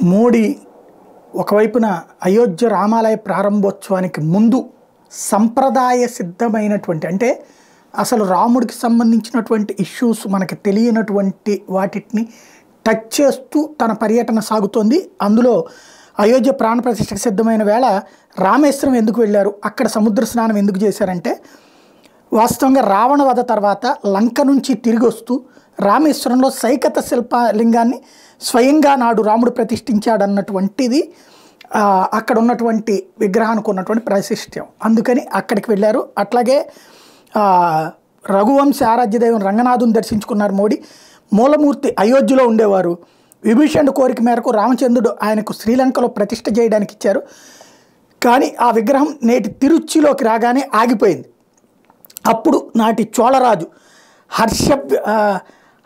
మోడీ ఒకవైపున అయోధ్య రామాలయ ప్రారంభోత్సవానికి ముందు సంప్రదాయ సిద్ధమైనటువంటి అంటే అసలు రాముడికి సంబంధించినటువంటి ఇష్యూస్ మనకి తెలియనటువంటి వాటిని టచ్ చేస్తూ తన పర్యటన సాగుతోంది. అందులో అయోధ్య ప్రాణప్రతిష్టకు సిద్ధమైన వేళ రామేశ్వరం ఎందుకు వెళ్ళారు అక్కడ సముద్ర స్నానం ఎందుకు చేశారంటే వాస్తవంగా రావణ వధ తర్వాత లంక నుంచి తిరిగి వస్తూ రామేశ్వరంలో సైకత శిల్పలింగాన్ని స్వయంగా నాడు రాముడు ప్రతిష్ఠించాడన్నటువంటిది అక్కడ ఉన్నటువంటి విగ్రహానికి ఉన్నటువంటి ప్రాశిష్ట్యం అందుకని అక్కడికి వెళ్ళారు. అట్లాగే రఘువంశ ఆరాధ్యదైవం రంగనాథుని దర్శించుకున్నారు మోడీ. మూలమూర్తి అయోధ్యలో ఉండేవారు. విభీషణుడు కోరిక మేరకు రామచంద్రుడు ఆయనకు శ్రీలంకలో ప్రతిష్ఠ చేయడానికి ఇచ్చారు. కానీ ఆ విగ్రహం నేటి తిరుచిలోకి రాగానే ఆగిపోయింది. అప్పుడు నాటి చోళరాజు హర్ష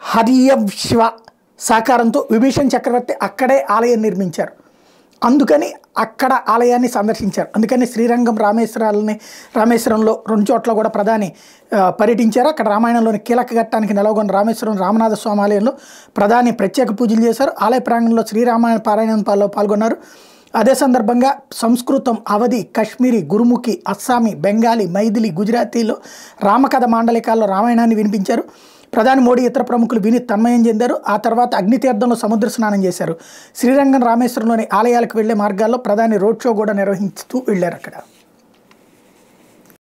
హరియ శివ సహకారంతో విభీషణ్ చక్రవర్తి అక్కడే ఆలయం నిర్మించారు. అందుకని అక్కడ ఆలయాన్ని సందర్శించారు. అందుకని శ్రీరంగం రామేశ్వరాలని రామేశ్వరంలో రెండు చోట్ల కూడా ప్రధాని పర్యటించారు. అక్కడ రామాయణంలోని కీలక ఘట్టానికి నెలకొన్న రామేశ్వరం రామనాథ స్వామి ఆలయంలో ప్రధాని ప్రత్యేక పూజలు చేశారు. ఆలయ ప్రాంగణంలో శ్రీరామాయణ పారాయణ పాల్గొన్నారు. అదే సందర్భంగా సంస్కృతం అవధి కశ్మీరీ గురుముఖి అస్సామీ బెంగాలీ మైథిలి గుజరాతీలో రామకథ మాండలికాల్లో రామాయణాన్ని వినిపించారు. ప్రధాని మోడీ ఇతర ప్రముఖులు విని తన్మయం చెందారు. ఆ తర్వాత అగ్నితీర్థంలో సముద్ర స్నానం చేశారు. శ్రీరంగం రామేశ్వరంలోని ఆలయాలకు వెళ్ళే మార్గాల్లో ప్రధాని రోడ్ షో కూడా నిర్వహిస్తూ వెళ్ళారు అక్కడ